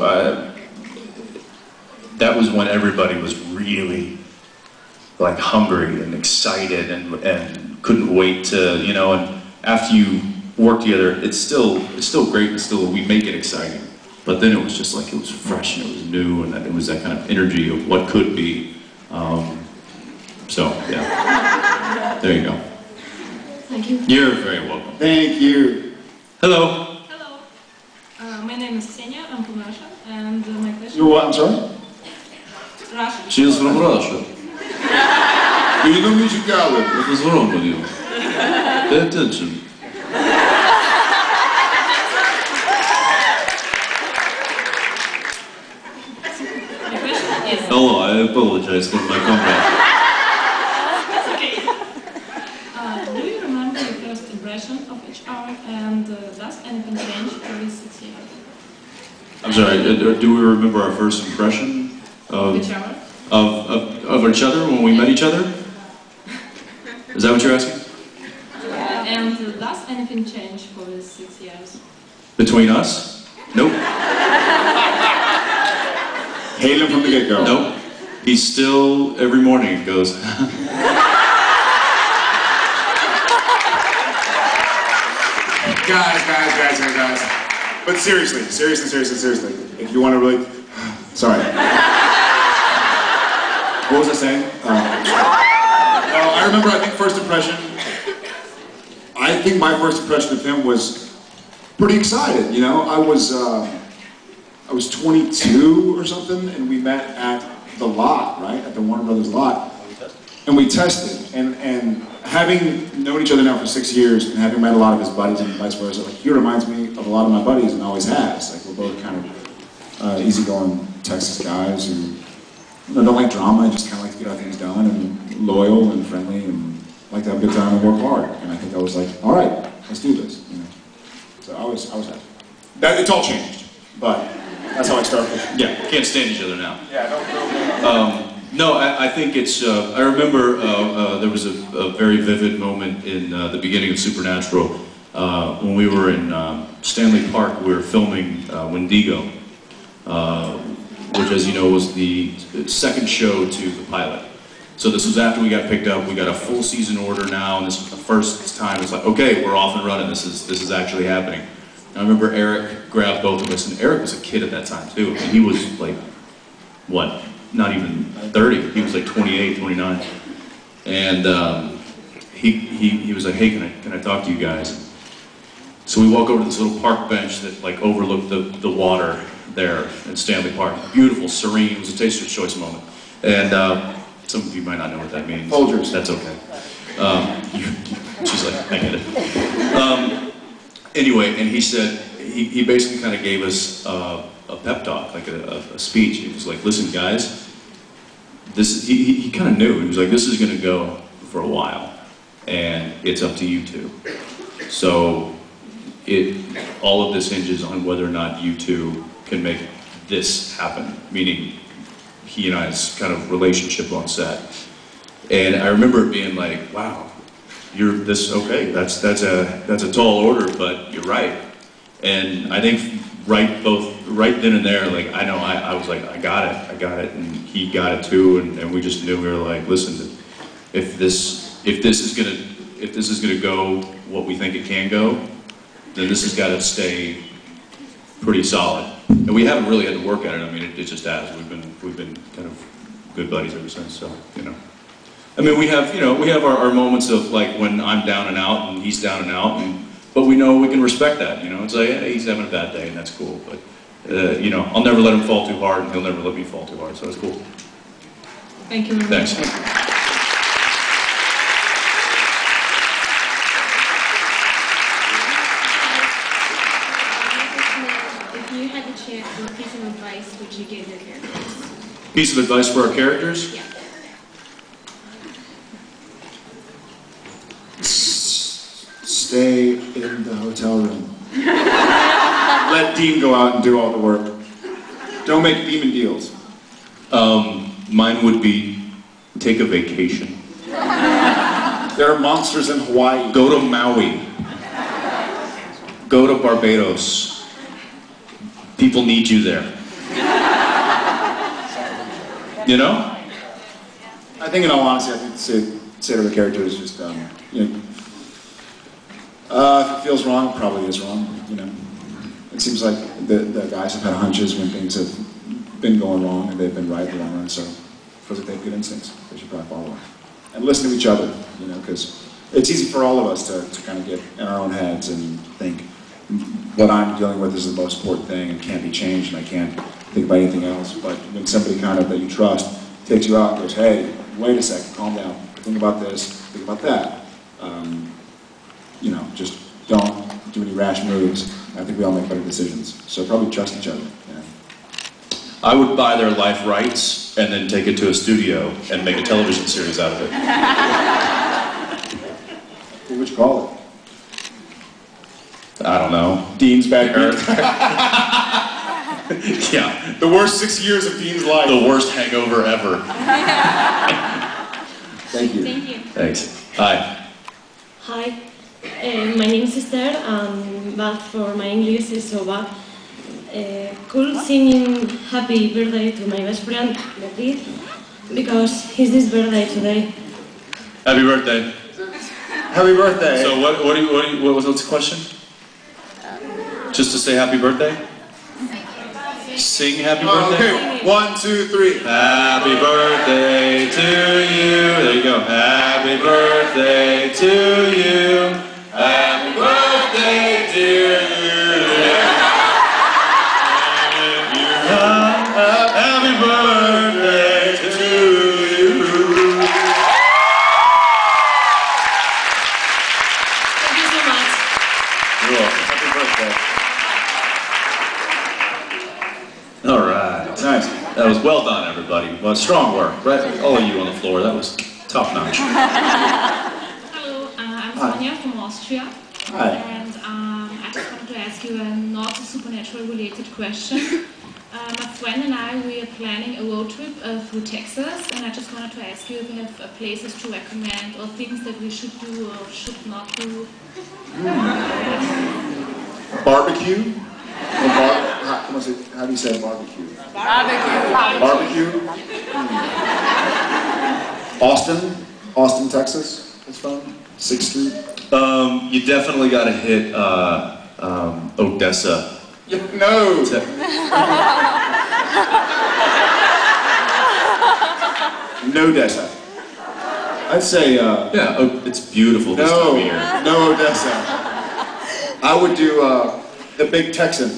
Speaker 2: that was when everybody was really like hungry and excited and and couldn't wait to you know. And after you work together, it's still it's still great. It's still we make it exciting. But then it was just like it was fresh and it was new, and that it was that kind of energy of what could be. Um, so yeah, there you go.
Speaker 9: Thank you.
Speaker 2: You're very welcome.
Speaker 1: Thank you.
Speaker 2: Hello.
Speaker 12: Hello. Uh, my name is Ksenia. I'm from Russia, and uh, my question.
Speaker 1: You're what? I'm sorry?
Speaker 12: Russian.
Speaker 2: She's from Russia. (laughs)
Speaker 1: You know musical.
Speaker 2: What is wrong with you? Pay attention. Hello, I apologize for my comment.
Speaker 12: It's okay. Uh, do you remember your first impression of each other, and uh, does anything change for these six years?
Speaker 2: I'm sorry, uh, do we remember our first impression of,
Speaker 12: Each other.
Speaker 2: of, of, of each other when we met each other? Is that what you're asking?
Speaker 12: And does anything change for these six years?
Speaker 2: Between us? Nope.
Speaker 1: Hail him from the get-go.
Speaker 2: Nope. He still, every morning, goes, (laughs)
Speaker 1: Guys, guys, guys, guys, guys. But seriously, seriously, seriously, seriously. If you want to really, (sighs) sorry. What was I saying? Uh, no, I remember. I think first impression. I think my first impression of him was pretty excited. You know, I was uh, I was 22 or something, and we met at the lot, right, at the Warner Brothers lot, and we tested. And and having known each other now for six years, and having met a lot of his buddies and vice versa, like he reminds me of a lot of my buddies, and always has. Like we're both kind of uh, easygoing Texas guys who you know, don't like drama, just kind of like to get our things done, and loyal and friendly, and like to have a good time and work hard. And I think I was like, all right, let's do this. You know? So I was I was happy. That it's all changed, but that's how I started.
Speaker 2: yeah, can't stand each other now.
Speaker 1: Yeah, no,
Speaker 2: Um, no, I, I think it's. Uh, I remember uh, uh, there was a, a very vivid moment in uh, the beginning of Supernatural uh, when we were in um, Stanley Park. We were filming uh, Wendigo, uh, which, as you know, was the second show to the pilot. So this was after we got picked up. We got a full season order now, and this was the first time. It's like, okay, we're off and running. This is this is actually happening. And I remember Eric grabbed both of us, and Eric was a kid at that time too. And he was like what, not even 30. He was like 28, 29. And um, he, he, he was like, hey, can I, can I talk to you guys? So we walk over to this little park bench that like overlooked the, the water there in Stanley Park. Beautiful, serene. It was a taster's choice moment. And uh, some of you might not know what that means.
Speaker 1: Folgers.
Speaker 2: That's okay. Um, you, she's like, I get it. Um, anyway, and he said, he, he basically kind of gave us uh, a pep talk, like a, a, speech. He was like, listen, guys, this, he, he, he kind of knew. He was like, this is going to go for a while, and it's up to you two. So it, all of this hinges on whether or not you two can make this happen, meaning he and I's kind of relationship on set. And I remember it being like, wow, you're this, okay, that's, that's a, that's a tall order, but you're right. And I think right both, right then and there, like, I know, I, I was like, I got it, I got it, and he got it too, and, and we just knew, we were like, listen, if this, if this is gonna, if this is gonna go what we think it can go, then this has gotta stay pretty solid. And we haven't really had to work at it, I mean, it, it just has, we've been, we've been kind of good buddies ever since, so, you know. I mean, we have, you know, we have our, our moments of like when I'm down and out and he's down and out, and, but we know we can respect that, you know, it's like, hey, he's having a bad day and that's cool, but, uh, you know, I'll never let him fall too hard and he'll never let me fall too hard, so it's cool.
Speaker 12: Thank you very much.
Speaker 2: Thanks.
Speaker 5: If you had what piece of advice would you give your characters?
Speaker 2: Piece of advice for our characters?
Speaker 5: Yeah.
Speaker 1: Stay in the hotel room. (laughs) Let Dean go out and do all the work. Don't make demon deals.
Speaker 2: Um, mine would be take a vacation. (laughs)
Speaker 1: There are monsters in Hawaii.
Speaker 2: Go to Maui. Go to Barbados. People need you there. You know?
Speaker 1: I think in all honesty, I think to the character is just, um, you know, uh, if it feels wrong, it probably is wrong, you know. It seems like the, the guys have had hunches when things have been going wrong and they've been right the long run, so feels like they have good instincts. They should probably follow. And listen to each other, you know, because it's easy for all of us to, to kind of get in our own heads and think what I'm dealing with is the most important thing and can't be changed and I can't think about anything else. But when somebody kind of that you trust takes you out and goes, hey, wait a second, calm down, think about this, think about that. Um, you know, just don't do any rash moves. I think we all make better decisions. So probably trust each other.
Speaker 2: I would buy their life rights and then take it to a studio and make a television series out of it. (laughs)
Speaker 1: What would you call it?
Speaker 2: I don't know.
Speaker 1: Dean's backyard. (laughs)
Speaker 2: Yeah,
Speaker 1: the worst six years of Dean's life.
Speaker 2: the worst hangover ever. (laughs)
Speaker 1: Thank you.
Speaker 5: Thank you.
Speaker 2: Thanks. Hi.
Speaker 13: Hi, uh, my name is Esther, um, but for my English is so bad. Uh, could singing happy birthday to my best friend, Beatriz, because it's his birthday today.
Speaker 2: Happy birthday.
Speaker 1: Happy birthday.
Speaker 2: So what, what, do you, what, do you, what was the question? Just to say happy birthday? Sing happy birthday?
Speaker 1: okay, one, two, three.
Speaker 2: Happy birthday to you. There you go. Happy birthday to you. That was well done, everybody. Well, strong work, right? All of you on the floor. That was top notch. (laughs)
Speaker 12: Hello, uh, I'm
Speaker 1: Hi.
Speaker 12: Sonia from Austria.
Speaker 1: Hi.
Speaker 12: And um, I just wanted to ask you a not supernatural related question. (laughs) Uh, my friend and I, we are planning a road trip uh, through Texas, and I just wanted to ask you if you have uh, places to recommend or things that we should do or should not do.
Speaker 1: Barbecue? Or bar- how, how do you say barbecue? Barbecue? Hmm. Austin? Austin, Texas? It's fun. Sixth Street?
Speaker 2: Um, you definitely got to hit uh, um, Odessa.
Speaker 1: Yeah, no. (laughs) No Odessa. I'd say, uh,
Speaker 2: Yeah, oh, it's beautiful this time of year.
Speaker 1: no Odessa. I would do uh, the big Texan.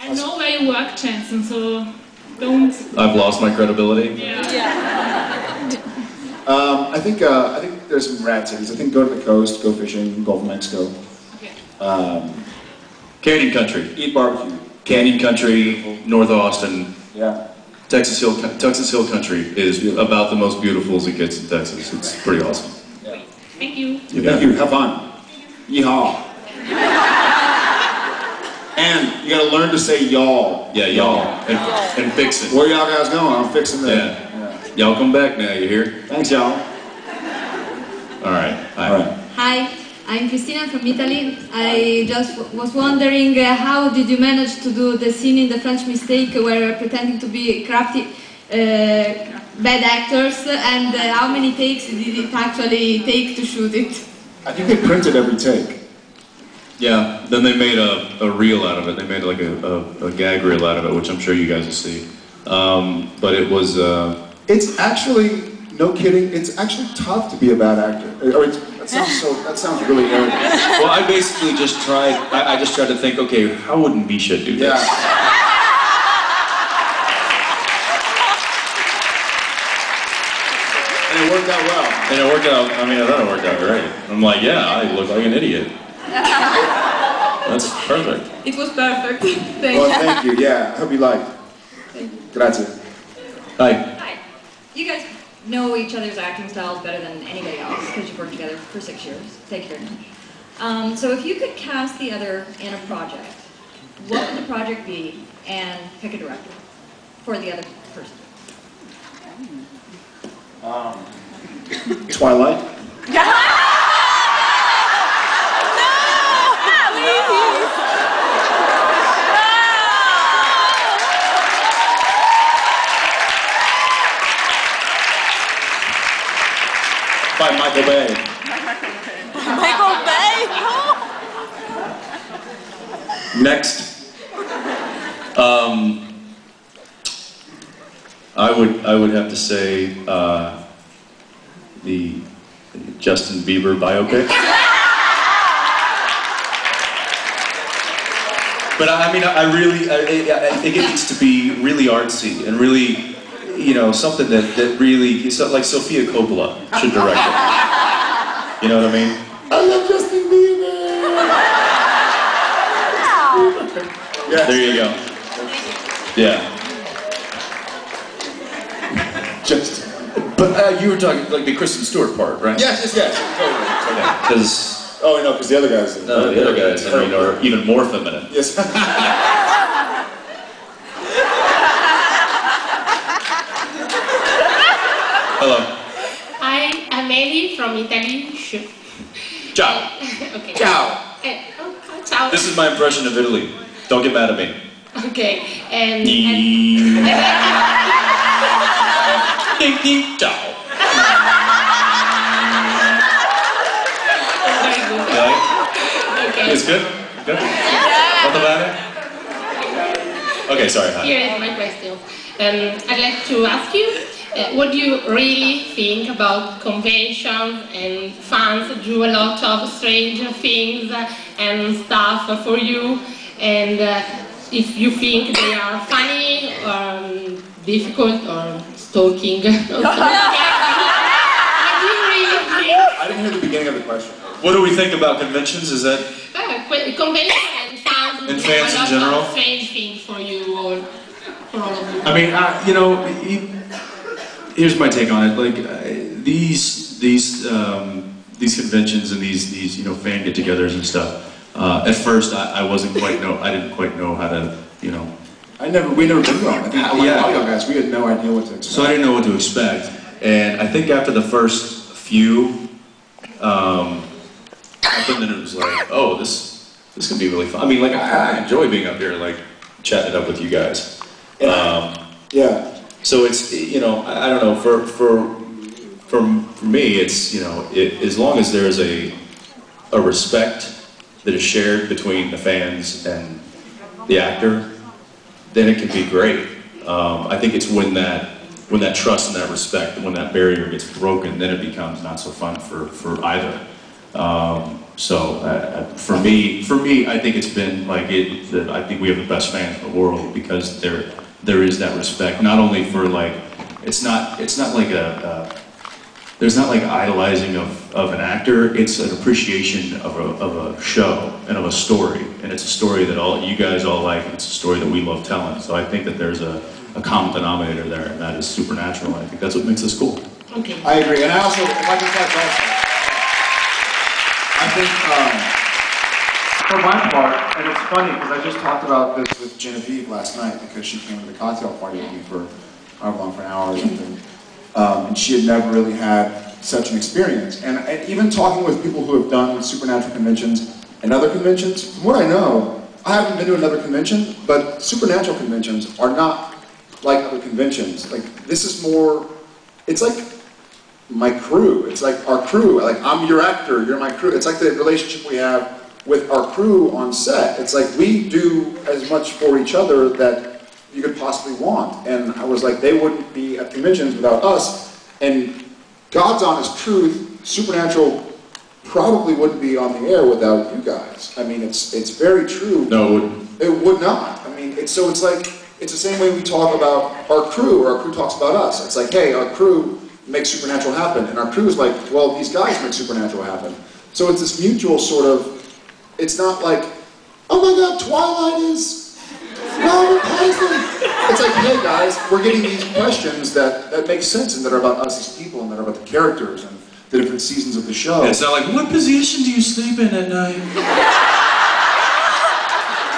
Speaker 12: I know where you work, Jensen, so don't.
Speaker 2: I've lost my credibility.
Speaker 1: Um, I think uh, I think there's some rad cities. I think go to the coast, go fishing, Gulf of Mexico. Um,
Speaker 2: Canyon Country.
Speaker 1: eat barbecue.
Speaker 2: Canyon Country, North Austin,
Speaker 1: Yeah.
Speaker 2: Texas Hill, Texas Hill Country is about the most beautiful as it gets in Texas. It's pretty awesome.
Speaker 12: Thank you.
Speaker 2: You
Speaker 1: Thank you. Have fun. Yeehaw. (laughs) and you gotta learn to say y'all.
Speaker 2: Yeah, y'all. And, and fix it.
Speaker 1: Where y'all guys going? I'm fixing the.
Speaker 2: Yeah. Y'all come back now, you hear?
Speaker 1: Thanks, y'all.
Speaker 2: All right.
Speaker 1: All right.
Speaker 14: Hi, I'm Cristina from Italy. I just w- was wondering uh, how did you manage to do the scene in the French Mistake where pretending to be crafty uh, bad actors and uh, how many takes did it actually take to shoot it?
Speaker 1: I think they printed every take.
Speaker 2: Yeah, then they made a, a reel out of it. They made like a, a, a gag reel out of it, which I'm sure you guys will see. Um, but it was, uh,
Speaker 1: It's actually no kidding. It's actually tough to be a bad actor. Or it's, that sounds so. That sounds really arrogant.
Speaker 2: well, I basically just tried, I, I just tried to think, okay, how wouldn't Misha do this?
Speaker 1: Yeah. And it worked out well.
Speaker 2: And it worked out, I mean, I thought it worked out great. I'm like, yeah, I look like an idiot. (laughs) That's perfect.
Speaker 14: It was perfect. Thank
Speaker 1: Well, thank you. Yeah, I hope you liked. Grazie.
Speaker 2: Hi.
Speaker 15: Hi. You guys know each other's acting styles better than anybody else because you've worked together for six years. Thank you very much. Um, so if you could cast the other in a project, what would the project be and pick a director for the other person?
Speaker 1: Um, Twilight. (laughs) By Michael Bay.
Speaker 3: Michael Bay?
Speaker 2: Next. Um, I would, I would have to say, uh, the Justin Bieber biopic. But I I mean, I really, I, I I think it needs to be really artsy and really, you know, something that, that really, like Sofia Coppola should direct it. You know what I mean?
Speaker 1: I love Justin Bieber.
Speaker 2: There you go. Yeah.
Speaker 1: Just.
Speaker 2: But uh, you were talking like the Kristen Stewart part, right?
Speaker 1: Yes, yes, yes. Totally.
Speaker 2: Because
Speaker 1: Oh no, because the other guys.
Speaker 2: no, the other guys, I mean, are even more feminine.
Speaker 1: Yes. (laughs)
Speaker 2: Hello.
Speaker 16: Hi, I'm Eli from Italy. Sh-
Speaker 2: Ciao. (laughs)
Speaker 16: okay.
Speaker 2: Ciao.
Speaker 16: Eh, oh, ciao.
Speaker 2: This is my impression of Italy. Don't get mad at me.
Speaker 16: Okay. And,
Speaker 2: Ding, (laughs) ding, ding, ciao.
Speaker 16: very good.
Speaker 2: You like?
Speaker 16: Okay.
Speaker 2: It's good? Good? Nothing about it? Okay, sorry. Hi.
Speaker 16: Here is my question. Um, I'd like to ask you, uh, what do you really think about conventions and fans do a lot of strange things uh, and stuff for you, and uh, if you think they are funny or um, difficult or stalking? (laughs) (laughs) what do you really think?
Speaker 1: I didn't hear the beginning of the question.
Speaker 2: What do we think about conventions? Is that
Speaker 16: Uh, que- convention and fans,
Speaker 2: And
Speaker 16: do
Speaker 2: fans
Speaker 16: a
Speaker 2: in general?
Speaker 16: of strange things for you or for all of you.
Speaker 2: I mean, uh, you know, e- here's my take on it. Like uh, these these um, these conventions and these these you know fan get-togethers and stuff. Uh, at first, I, I wasn't quite know. I didn't quite know how to you know.
Speaker 1: I never. We never been to one. I think like
Speaker 2: Yeah.
Speaker 1: all y'all guys, we had no idea what to expect.
Speaker 2: So I didn't know what to expect. And I think after the first few, um, happened, then it was like, oh, this this can be really fun. I mean, like I, I enjoy being up here, like chatting it up with you guys. Um,
Speaker 1: yeah.
Speaker 2: So it's you know I, I don't know for for for for me it's you know it, as long as there's a a respect that is shared between the fans and the actor, then it can be great. Um, I think it's when that when that trust and that respect, when that barrier gets broken, then it becomes not so fun for for either. Um, So uh, for me, for me, I think it's been like it. That I think we have the best fans in the world because there there is that respect, not only for like it's not it's not like a. Uh, there's not like idolizing of, of an actor, it's an appreciation of a, of a show and of a story. And it's a story that all you guys all like, and it's a story that we love telling. So I think that there's a, a common denominator there, and that is supernatural. And I think that's what makes us cool.
Speaker 16: Okay.
Speaker 1: I agree, and I also, if I can catch also, I think, um, for my part, and it's funny because I just talked about this with Genevieve last night because she came to the cocktail party with me for however long, for an hour or something, um, and she had never really had such an experience. And, and even talking with people who have done supernatural conventions and other conventions, from what I know, I haven't been to another convention, but supernatural conventions are not like other conventions. Like this is more, it's like my crew. It's like our crew. Like I'm your actor, you're my crew. It's like the relationship we have with our crew on set. It's like we do as much for each other that you could possibly want. And I was like, they wouldn't be at conventions without us. And God's honest truth, Supernatural probably wouldn't be on the air without you guys. I mean, it's it's very true.
Speaker 2: No, it wouldn't.
Speaker 1: It would not. I mean, it's so it's like it's the same way we talk about our crew, or our crew talks about us. It's like, hey, our crew makes supernatural happen, and our crew is like, well, these guys make supernatural happen. So it's this mutual sort of. It's not like, oh my God, Twilight is Robert Paisley. It's like, hey guys, we're getting these questions that that make sense and that are about us as people and that are about the characters and the different seasons of the show.
Speaker 2: It's not like, what position do you sleep in at night?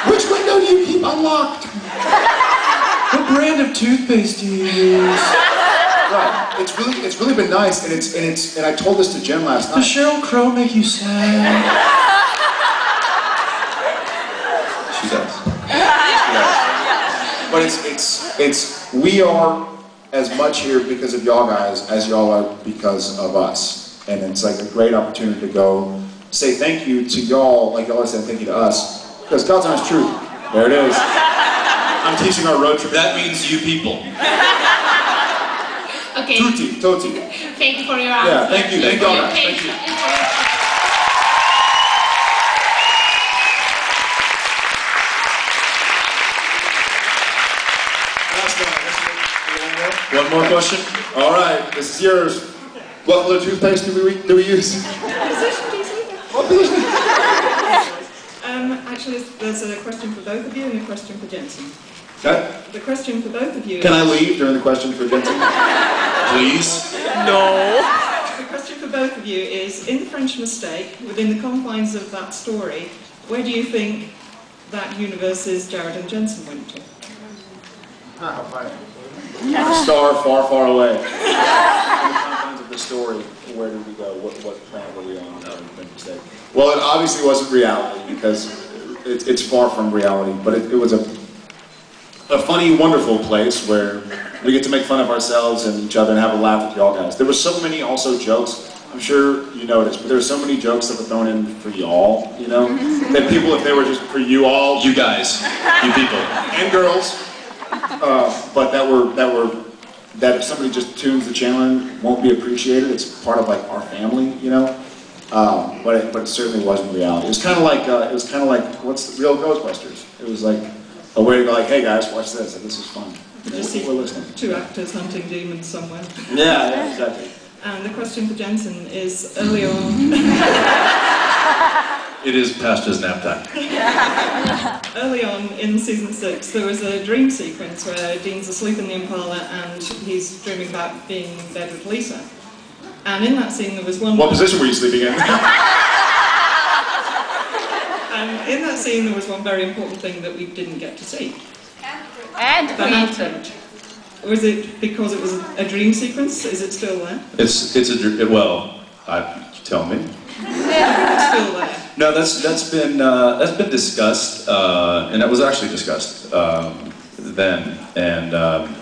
Speaker 1: Which window do you keep unlocked?
Speaker 2: What brand of toothpaste do you use?
Speaker 1: Right. It's really it's really been nice and it's and it's and I told this to Jen last night.
Speaker 2: Does. Sheryl Crow make you sad? She does.
Speaker 1: But it's it's it's we are as much here because of y'all guys as y'all are because of us. And it's like a great opportunity to go say thank you to y'all, like y'all are saying thank you to us. Because God's honest truth. There it is. I'm teaching our road trip.
Speaker 8: That means you people. (laughs)
Speaker 16: Okay.
Speaker 1: Tutti, Toti.
Speaker 16: Thank you for your answer.
Speaker 1: Yeah, thank you, thank
Speaker 16: For
Speaker 1: y'all.
Speaker 16: your
Speaker 1: Thank
Speaker 16: patience
Speaker 1: you.
Speaker 16: and for your-
Speaker 1: Last one. This is-
Speaker 8: One more question?
Speaker 1: All right, this is yours. What color toothpaste do we do we use? What position?
Speaker 17: Um, actually, there's a question for both of you and a question for Jensen.
Speaker 1: Okay.
Speaker 17: The question for both of you.
Speaker 1: Can I leave during the question for Jensen?
Speaker 8: Please?
Speaker 17: No. The question for both of you is: In the French Mistake, within the confines of that story, where do you think that universe's Jared and Jensen went to?
Speaker 1: A star far, far away. In the of the story, where did we go? What, what planet were we on? That would have been. Well, it obviously wasn't reality because it, it's far from reality, but it, it was a, a funny, wonderful place where we get to make fun of ourselves and each other and have a laugh with y'all guys. There were so many also jokes. I'm sure you noticed, but there were so many jokes that were thrown in for y'all, you know? Mm-hmm. That people, if they were just for you all,
Speaker 8: You guys. You people.
Speaker 1: and girls, uh, but that were that were that if somebody just tunes the channel in won't be appreciated. It's part of like our family, you know. Um, but it, but it certainly wasn't reality. It was kind of like uh, it was kind of like what's the real Ghostbusters? It was like a way to go like, hey guys, watch this. This is fun.
Speaker 17: Just
Speaker 1: We're, we're listening.
Speaker 17: Two actors hunting demons somewhere.
Speaker 1: Yeah, yeah, exactly.
Speaker 17: And the question for Jensen is: Early on, (laughs)
Speaker 8: It is past his nap time. (laughs)
Speaker 17: early on in season six, there was a dream sequence where Dean's asleep in the Impala and he's dreaming about being in bed with Lisa. And in that scene, there was one.
Speaker 1: What position were you sleeping in? (laughs)
Speaker 17: And in that scene, there was one very important thing that we didn't get to see.
Speaker 3: And
Speaker 17: The hand Was it because it was a dream sequence? Is it still there?
Speaker 8: It's it's a dr- well. I tell me. (laughs)
Speaker 17: It's still there.
Speaker 8: No, that's that's been uh, that's been discussed, uh, and that was actually discussed um, then, and um,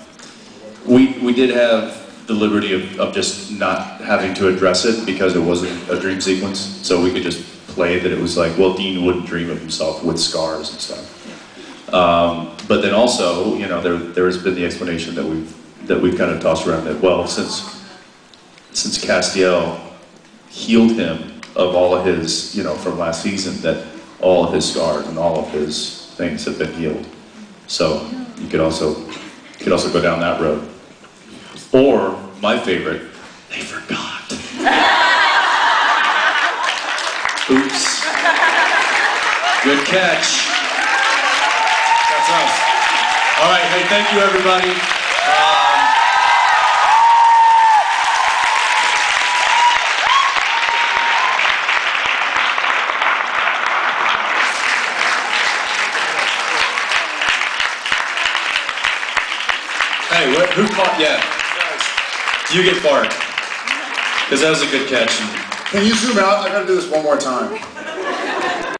Speaker 8: we we did have the liberty of, of just not having to address it because it wasn't a dream sequence, so we could just play that it was like, well, Dean wouldn't dream of himself with scars and stuff. Um, but then also, you know, there there has been the explanation that we've that we've kind of tossed around that well, since since Castiel healed him
Speaker 2: of all of his, you know, from last season, that all of his scars and all of his things have been healed. So you could also, you could also go down that road. Or, my favorite, they forgot. (laughs) Oops. Good catch.
Speaker 8: That's us. All right, hey, thank you, everybody. Who caught? Yeah. You get Bart. Because that was a good catch.
Speaker 1: Can you zoom out? I gotta do this one more time.